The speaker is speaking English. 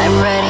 I'm ready.